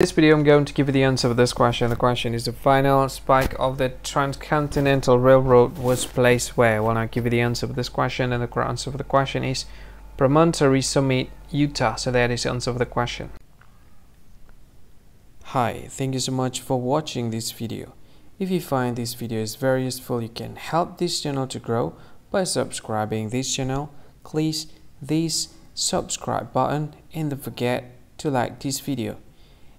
this video I'm going to give you the answer of this question. The question is the final spike of the Transcontinental Railroad was placed where? Well, I'll give you the answer of this question and the answer for the question is Promontory Summit, Utah. So that is the answer for the question. Hi, thank you so much for watching this video. If you find this video is very useful, you can help this channel to grow by subscribing this channel. Please this subscribe button and don't forget to like this video.